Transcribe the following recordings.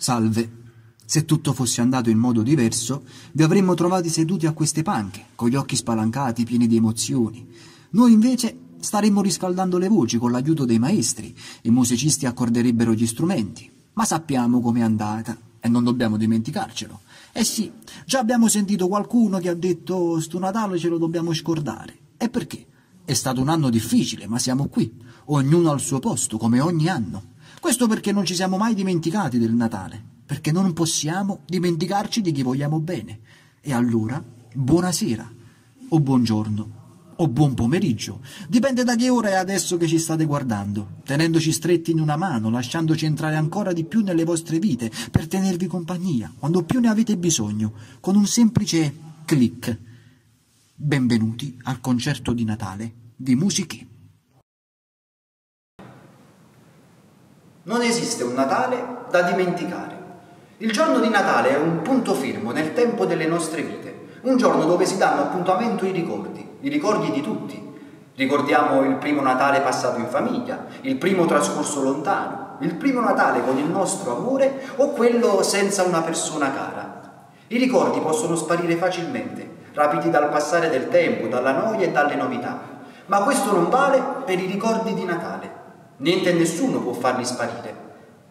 Salve. Se tutto fosse andato in modo diverso, vi avremmo trovati seduti a queste panche, con gli occhi spalancati, pieni di emozioni. Noi invece staremmo riscaldando le voci con l'aiuto dei maestri, i musicisti accorderebbero gli strumenti. Ma sappiamo com'è andata e non dobbiamo dimenticarcelo. Eh sì, già abbiamo sentito qualcuno che ha detto sto Natale ce lo dobbiamo scordare. E perché? È stato un anno difficile, ma siamo qui, ognuno al suo posto, come ogni anno. Questo perché non ci siamo mai dimenticati del Natale perché non possiamo dimenticarci di chi vogliamo bene. E allora, buonasera, o buongiorno, o buon pomeriggio. Dipende da che ora è adesso che ci state guardando, tenendoci stretti in una mano, lasciandoci entrare ancora di più nelle vostre vite per tenervi compagnia, quando più ne avete bisogno, con un semplice clic. Benvenuti al concerto di Natale di Musiche. Non esiste un Natale da dimenticare. Il giorno di Natale è un punto fermo nel tempo delle nostre vite, un giorno dove si danno appuntamento i ricordi, i ricordi di tutti. Ricordiamo il primo Natale passato in famiglia, il primo trascorso lontano, il primo Natale con il nostro amore o quello senza una persona cara. I ricordi possono sparire facilmente, rapiti dal passare del tempo, dalla noia e dalle novità, ma questo non vale per i ricordi di Natale. Niente e nessuno può farli sparire.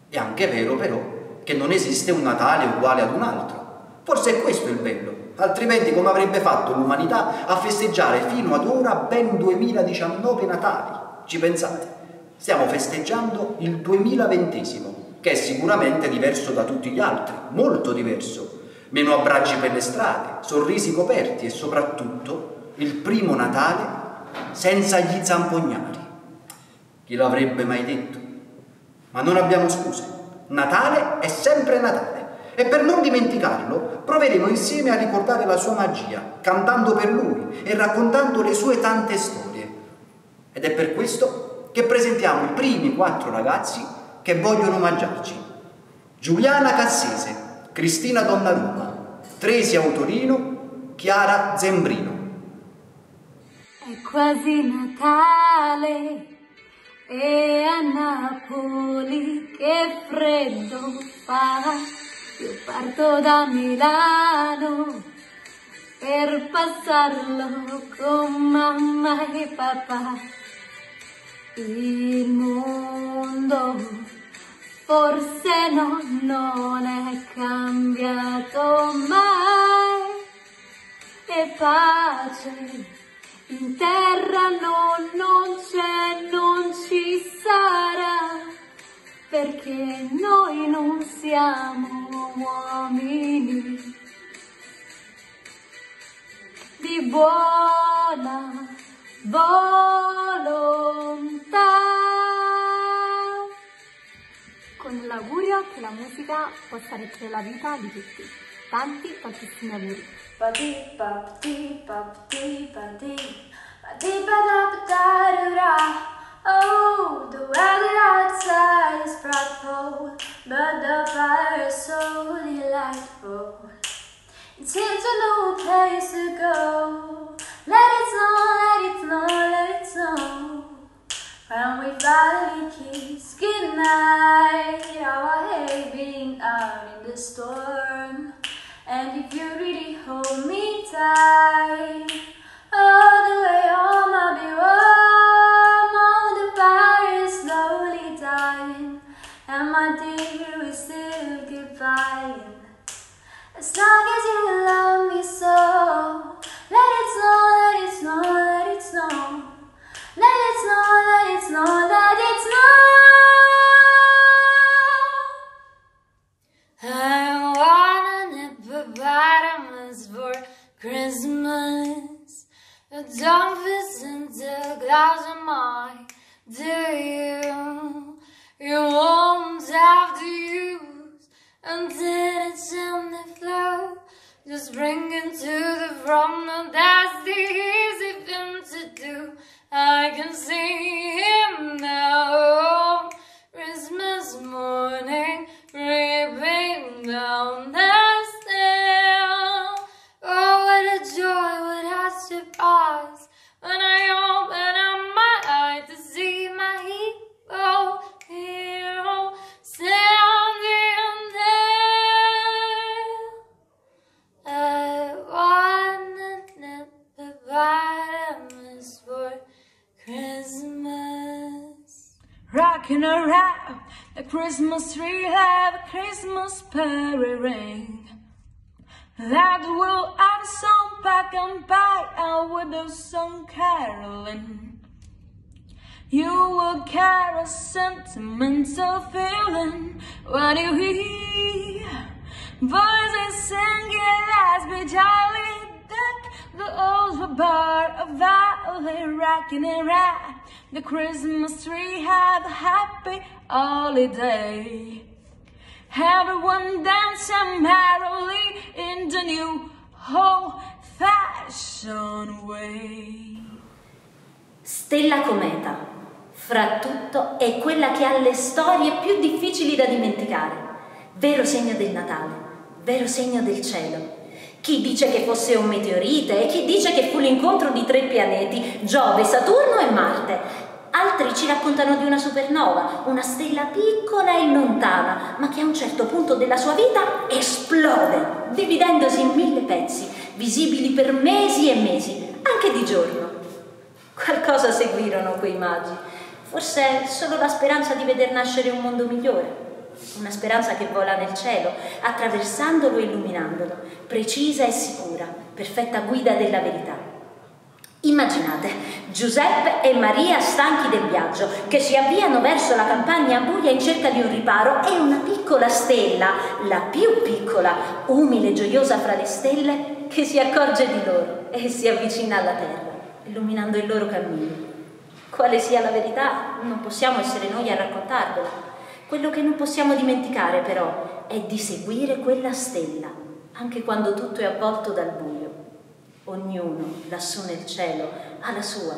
È anche vero però che non esiste un Natale uguale ad un altro. Forse è questo il bello, altrimenti come avrebbe fatto l'umanità a festeggiare fino ad ora ben 2019 Natali? Ci pensate? Stiamo festeggiando il 2020, che è sicuramente diverso da tutti gli altri, molto diverso. Meno abbracci per le strade, sorrisi coperti e soprattutto il primo Natale senza gli zampognari. Chi lo avrebbe mai detto? Ma non abbiamo scuse. Natale è sempre Natale. E per non dimenticarlo, proveremo insieme a ricordare la sua magia, cantando per lui e raccontando le sue tante storie. Ed è per questo che presentiamo i primi quattro ragazzi che vogliono omaggiarci. Giuliana Cassese, Cristina Donnarumma, Tresi Autorino, Chiara Zembrino. È quasi Natale e a Napoli che freddo fa, io parto da Milano per passarlo con mamma e papà. Il mondo forse no, non è cambiato mai e pace in terra no, non c'è, non ci sarà, perché noi non siamo uomini di buona volontà. Con l'augurio che la musica possa arricchire la vita di tutti. Tanti, tantissimi auguri. ba dee Oh, the weather outside is frightful, but the fire is so delightful. It seems a new place to go. Let it snow, let it snow, let it snow. When we finally kiss goodnight, music. Christmas tree, have a Christmas fairy ring. That will add some back and by and with the song caroling. You will carry a sentimental feeling when you hear voices singing, let's be jolly, deck the old bar of valley, rocking around the Christmas tree, have a happy holiday. Everyone dancing merrily in the new old-fashioned way. Stella Cometa, fra tutto, è quella che ha le storie più difficili da dimenticare. Vero segno del Natale, vero segno del cielo. Chi dice che fosse un meteorite e chi dice che fu l'incontro di tre pianeti, Giove, Saturno e Marte. Altri ci raccontano di una supernova, una stella piccola e lontana, ma che a un certo punto della sua vita esplode, dividendosi in mille pezzi, visibili per mesi e mesi, anche di giorno. Qualcosa seguirono quei magi, forse solo la speranza di veder nascere un mondo migliore. Una speranza che vola nel cielo, attraversandolo e illuminandolo, precisa e sicura, perfetta guida della verità. Immaginate Giuseppe e Maria stanchi del viaggio che si avviano verso la campagna buia in cerca di un riparo e una piccola stella, la più piccola, umile e gioiosa fra le stelle, che si accorge di loro e si avvicina alla terra, illuminando il loro cammino. Quale sia la verità non possiamo essere noi a raccontarvela. Quello che non possiamo dimenticare però è di seguire quella stella, anche quando tutto è avvolto dal buio. Ognuno lassù nel cielo ha la sua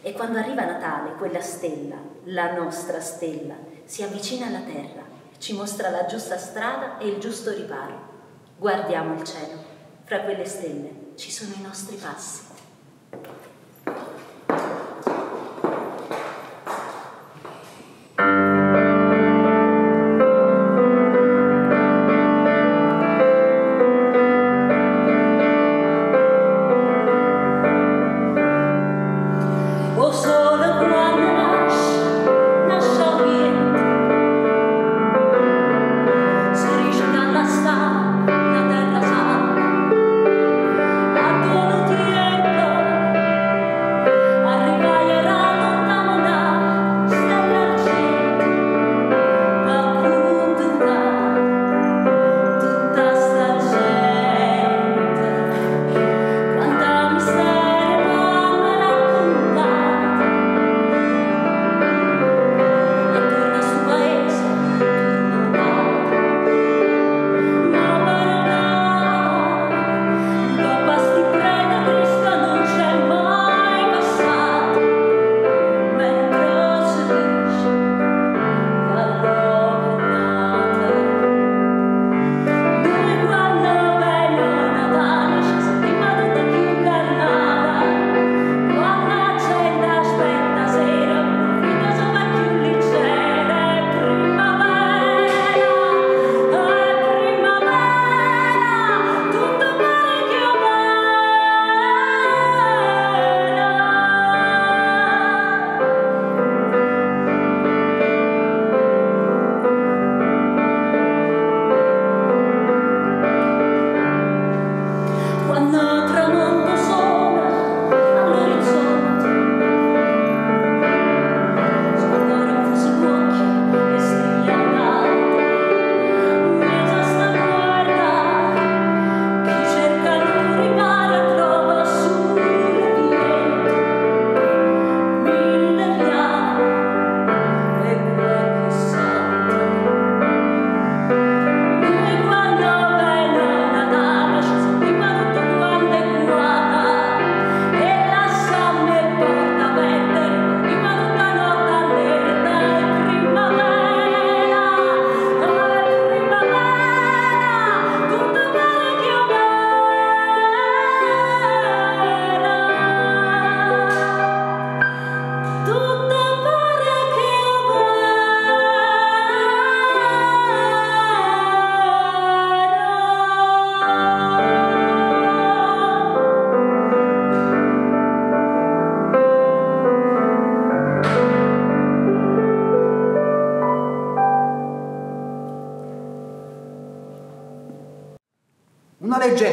e quando arriva Natale quella stella, la nostra stella, si avvicina alla terra, ci mostra la giusta strada e il giusto riparo. Guardiamo il cielo, fra quelle stelle ci sono i nostri passi.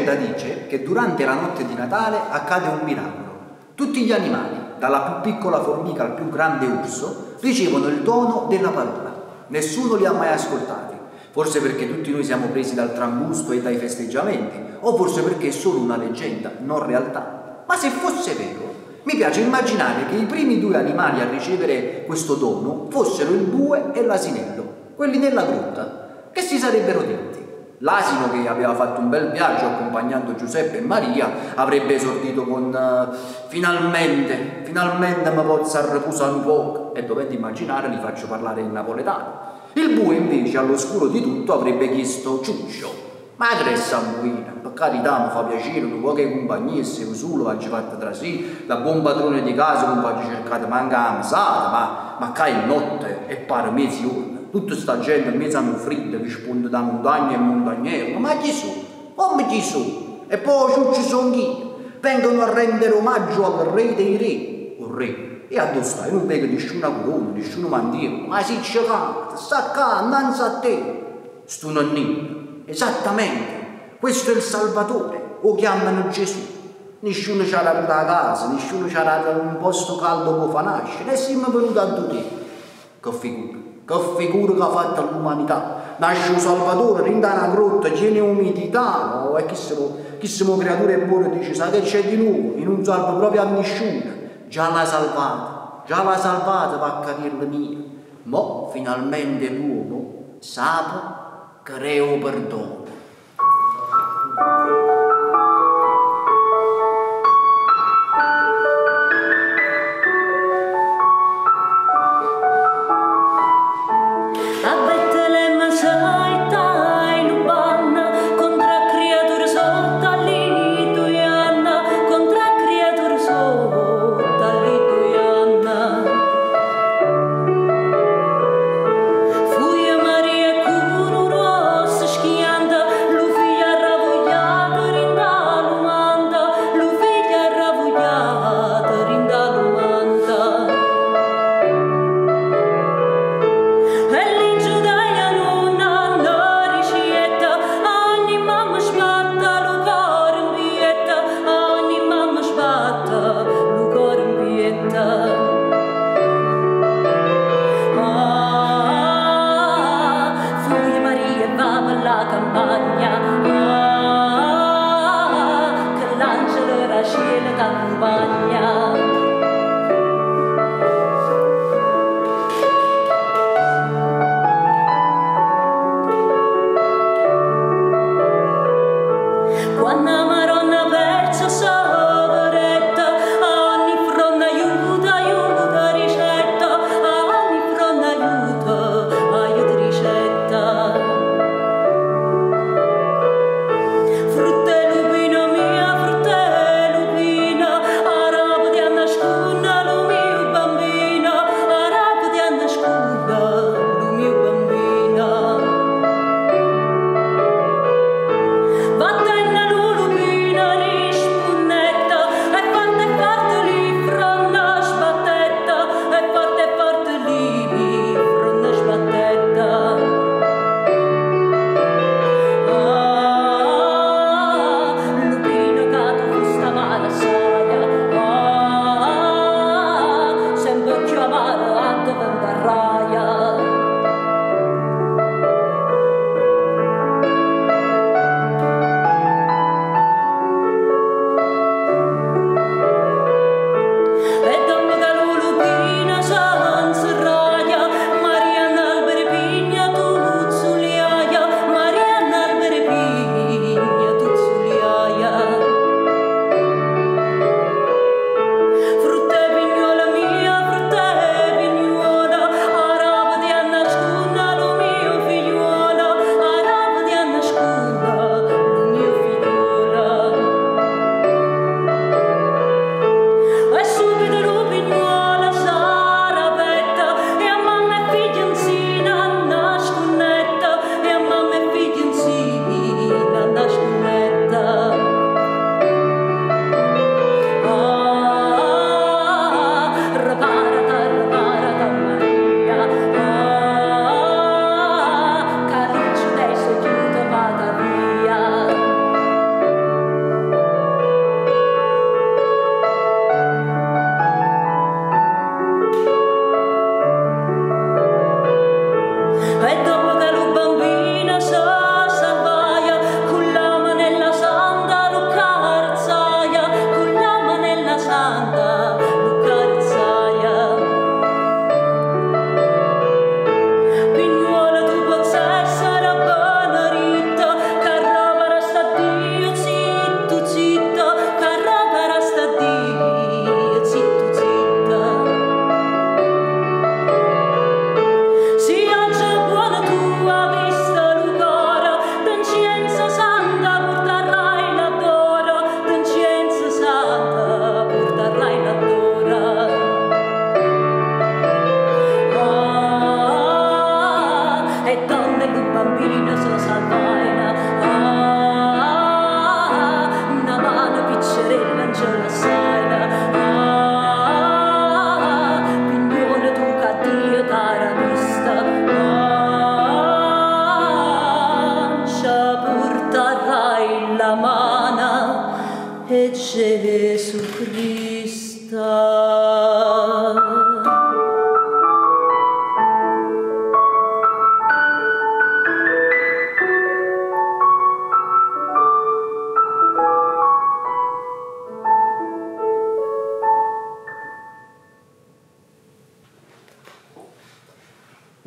Leggenda dice che durante la notte di Natale accade un miracolo. Tutti gli animali, dalla più piccola formica al più grande urso, ricevono il dono della parola. Nessuno li ha mai ascoltati. Forse perché tutti noi siamo presi dal trambusto e dai festeggiamenti, o forse perché è solo una leggenda, non realtà. Ma se fosse vero, mi piace immaginare che i primi due animali a ricevere questo dono fossero il bue e l'asinello, quelli nella grotta. Che si sarebbero detti? L'asino che aveva fatto un bel viaggio accompagnando Giuseppe e Maria avrebbe esordito con uh, finalmente, finalmente mi posso arrepusare un po' e dovete immaginare li faccio parlare in napoletano. Il bue invece all'oscuro di tutto avrebbe chiesto ciuccio ma che sanguina, per carità mi fa piacere, un po' che compagnia, se solo faccio fatta tra sì, da buon padrone di casa non faccio cercare manca la ma, ma che è notte e pare mezzogiorno, tutta sta gente a un freddo che risponde da montagna e montagnero, ma chi sono? Come chi sono? E poi ci sono chi? Vengono a rendere omaggio al re dei re, un re, e addosso stai? Non vedo nessuna corona, nessuno mantiero, ma si c'è sta qua, innanzi a te, sto nonnino. Esattamente, questo è il Salvatore, o chiamano Gesù. Nessuno ci ha dato a casa, nessuno ci ha dato un posto caldo per fa nascere, e siamo venuti a te. Che figura, che figura che ha fatto l'umanità. Nasce un Salvatore, rinda una grotta, tiene umidità, no? E chi siamo, chi siamo creature buone, dice, sa che c'è di nuovo, in un salvo proprio a nessuno. Già l'ha salvata, già l'ha salvata per capirla mia. Ma finalmente l'uomo sa creo perdono.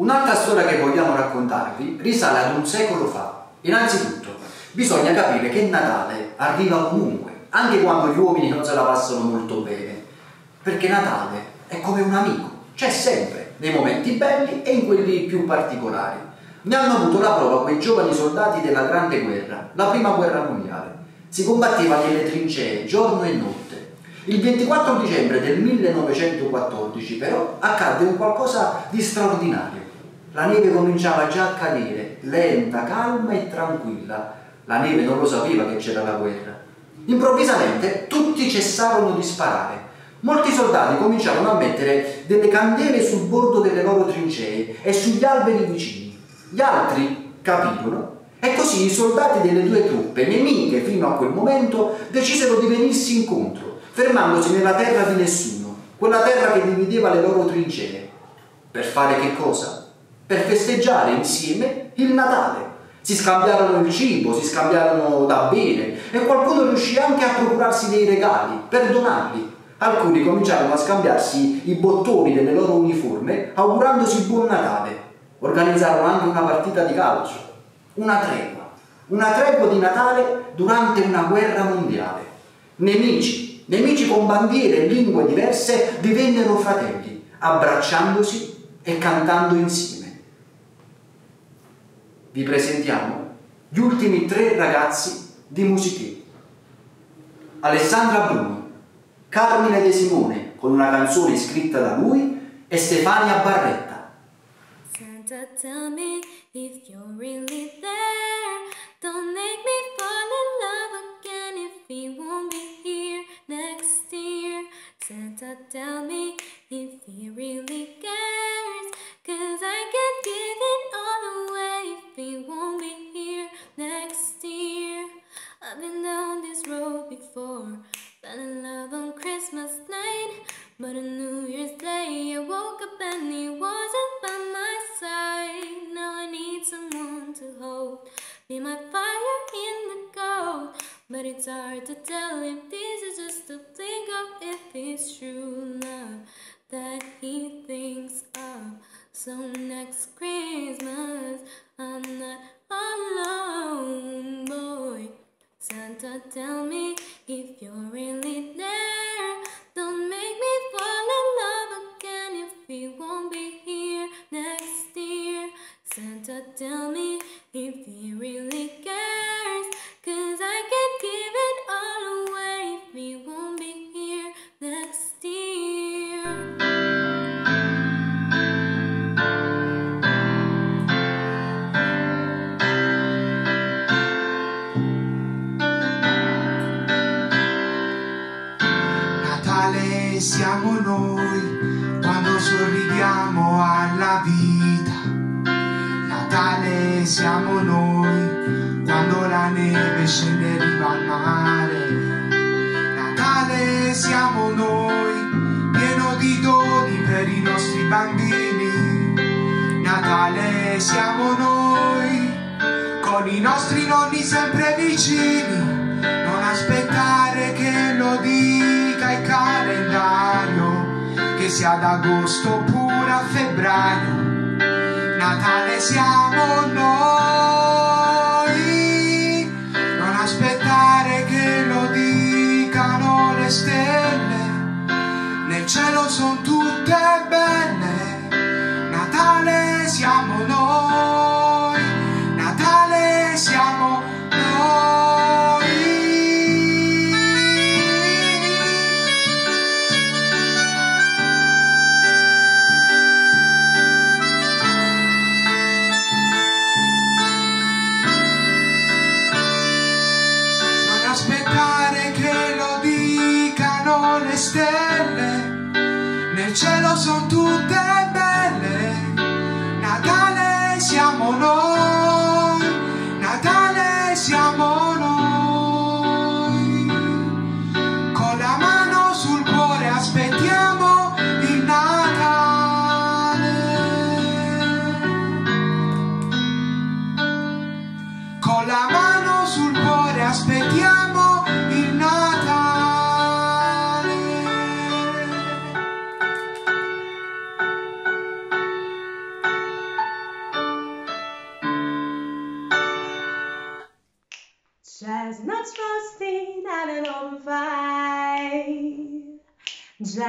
Un'altra storia che vogliamo raccontarvi risale ad un secolo fa. Innanzitutto, bisogna capire che Natale arriva comunque, anche quando gli uomini non se la passano molto bene, perché Natale è come un amico, c'è sempre, nei momenti belli e in quelli più particolari. Ne hanno avuto la prova quei giovani soldati della Grande Guerra, la Prima Guerra Mondiale. Si combatteva nelle trincee giorno e notte. Il 24 dicembre del 1914 però accadde un qualcosa di straordinario. La neve cominciava già a cadere, lenta, calma e tranquilla. La neve non lo sapeva che c'era la guerra. Improvvisamente tutti cessarono di sparare. Molti soldati cominciarono a mettere delle candele sul bordo delle loro trincee e sugli alberi vicini. Gli altri capirono e così i soldati delle due truppe, nemiche fino a quel momento, decisero di venirsi incontro, fermandosi nella terra di nessuno, quella terra che divideva le loro trincee. Per fare che cosa? Per festeggiare insieme il Natale. Si scambiarono il cibo, si scambiarono da bere e qualcuno riuscì anche a procurarsi dei regali per donarli. Alcuni cominciarono a scambiarsi i bottoni delle loro uniforme augurandosi buon Natale. Organizzarono anche una partita di calcio, una tregua, una tregua di Natale durante una guerra mondiale. Nemici, nemici con bandiere e lingue diverse divennero fratelli, abbracciandosi e cantando insieme vi presentiamo gli ultimi tre ragazzi di Musichè. Alessandra Bruni, Carmine De Simone con una canzone scritta da lui e Stefania Barretta. Santa, tell me if you're really there. Don't make me fall hard to tell if this is just a fling of if it's true love that he thinks of. So next Christmas, I'm not alone, boy. Santa, tell me if you're really there. Don't make me fall in love again if he won't be here next year. Santa, tell me if he really cares. Sia ad agosto oppure a febbraio, Natale siamo noi,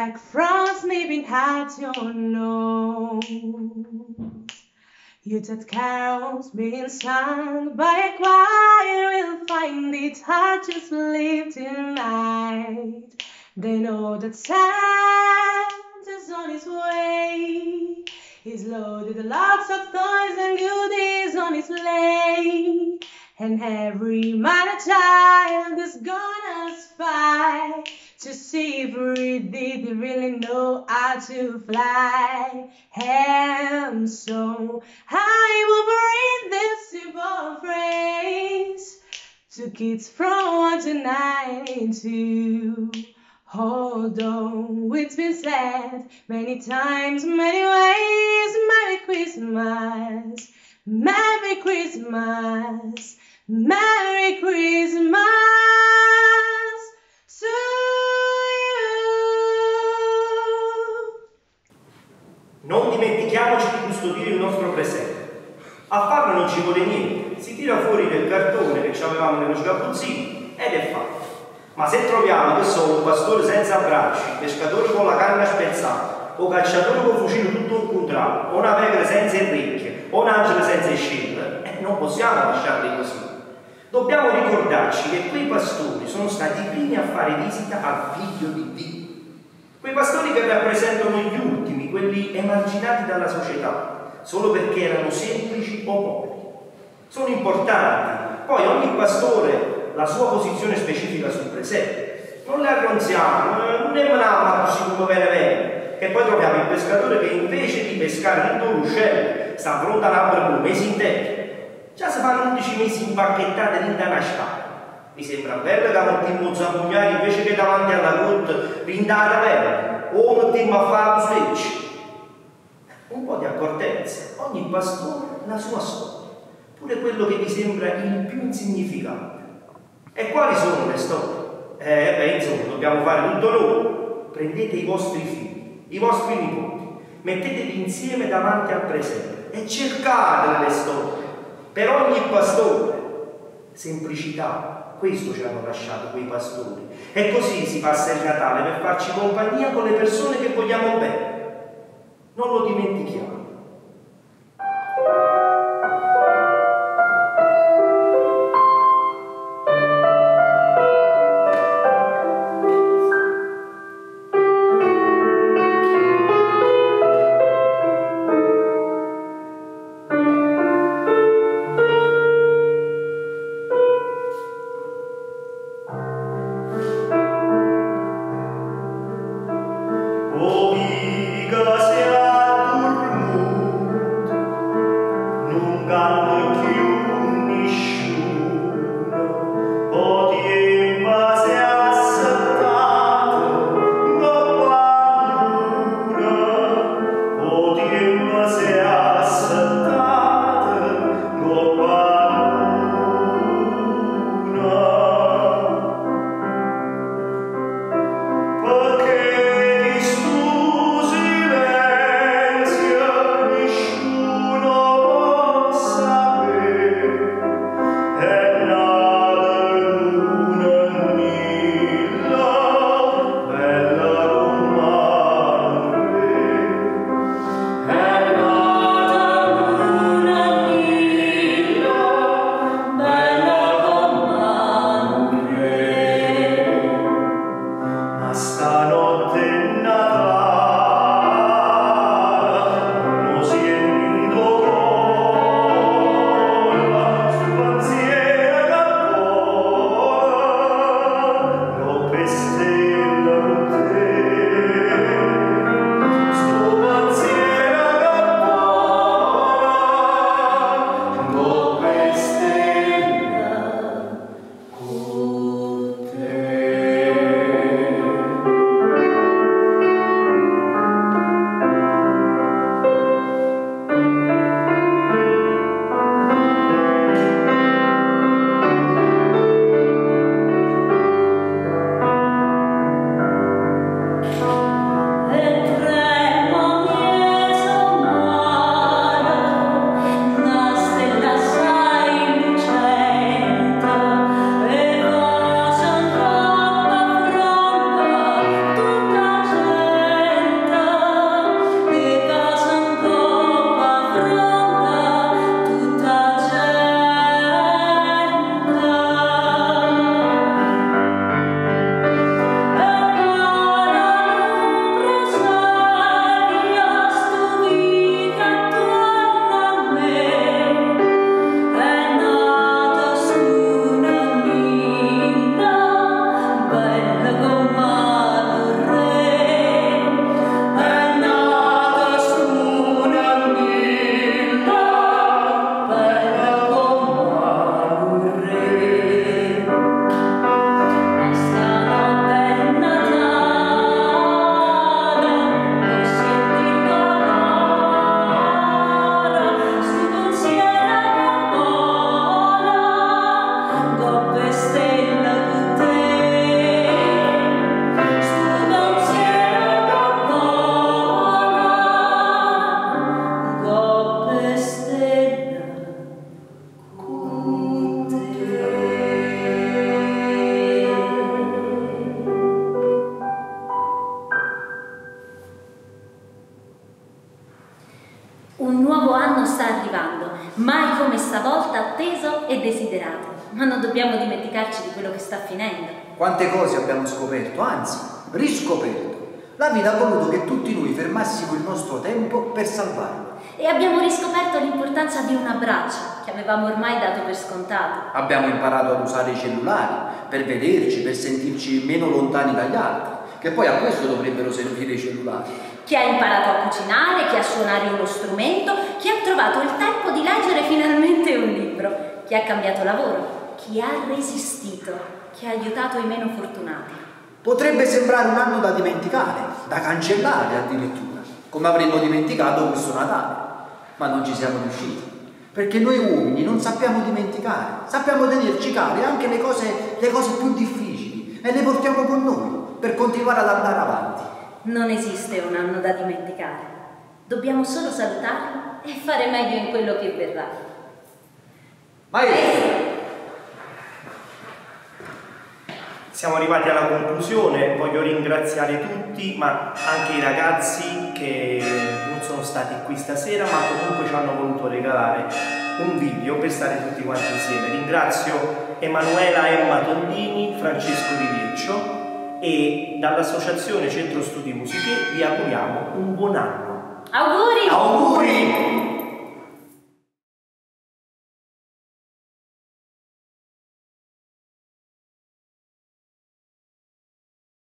Jack Frost nipping at your nose. Yuletide carols being sung by a choir will find it hard to sleep tonight. They know that Santa's on his way. He's loaded lots of toys and goodies on his sleigh. And every man and child is to see if we did really know how to fly. And so I will bring this simple phrase to kids from one to ninety-two. Although it's been said many times, many ways, Merry Christmas, Merry Christmas, Merry Christmas Non dimentichiamoci di custodire il nostro presente. A farlo non ci vuole niente, si tira fuori del cartone che avevamo nello sgabuzzino ed è fatto. Ma se troviamo che sono un pastore senza bracci, pescatore con la canna spezzata, o cacciatore con fucile tutto un contrario, o una pecora senza orecchie, o un angelo senza scelle, eh, non possiamo lasciarli così. Dobbiamo ricordarci che quei pastori sono stati i primi a fare visita al figlio di Dio. Quei pastori che rappresentano gli quelli emarginati dalla società, solo perché erano semplici o poveri. Sono importanti. Poi ogni pastore la sua posizione specifica sul presente. Non le arronziamo, non ne meniamo così come bene. E poi troviamo il pescatore che invece di pescare tutto l'uscello sta pronto a lavorare per un mese intero. Già si fanno 11 mesi impacchettate lì da una scala. Mi sembra bello che mettiamo zampugnare invece che davanti alla grotta rindata bene, o mettiamo a fare un sleccio. Un po' di accortezza, ogni pastore la sua storia, pure quello che vi sembra il più insignificante. E quali sono le storie? Eh, beh, insomma, dobbiamo fare tutto noi. Prendete i vostri figli, i vostri nipoti, mettetevi insieme davanti al presente e cercate le storie. Per ogni pastore, semplicità, questo ci hanno lasciato quei pastori. E così si passa il Natale per farci compagnia con le persone che vogliamo bene. Non lo dimentichiamo. Cose abbiamo scoperto, anzi, riscoperto. La vita ha voluto che tutti noi fermassimo il nostro tempo per salvarlo. E abbiamo riscoperto l'importanza di un abbraccio che avevamo ormai dato per scontato. Abbiamo imparato ad usare i cellulari per vederci, per sentirci meno lontani dagli altri, che poi a questo dovrebbero servire i cellulari. Chi ha imparato a cucinare, chi a suonare uno strumento, chi ha trovato il tempo di leggere finalmente un libro, chi ha cambiato lavoro, chi ha resistito, chi ha aiutato i meno fortunati. Potrebbe sembrare un anno da dimenticare, da cancellare addirittura, come avremmo dimenticato questo Natale, ma non ci siamo riusciti. Perché noi uomini non sappiamo dimenticare, sappiamo tenerci care anche le cose, le cose più difficili e le portiamo con noi per continuare ad andare avanti. Non esiste un anno da dimenticare. Dobbiamo solo salutarlo e fare meglio in quello che verrà. Maestro, Siamo arrivati alla conclusione, voglio ringraziare tutti, ma anche i ragazzi che non sono stati qui stasera, ma comunque ci hanno voluto regalare un video per stare tutti quanti insieme. Ringrazio Emanuela Emma Tondini, Francesco Di Rieccio e dall'Associazione Centro Studi Musiche vi auguriamo un buon anno. Auguri! auguri!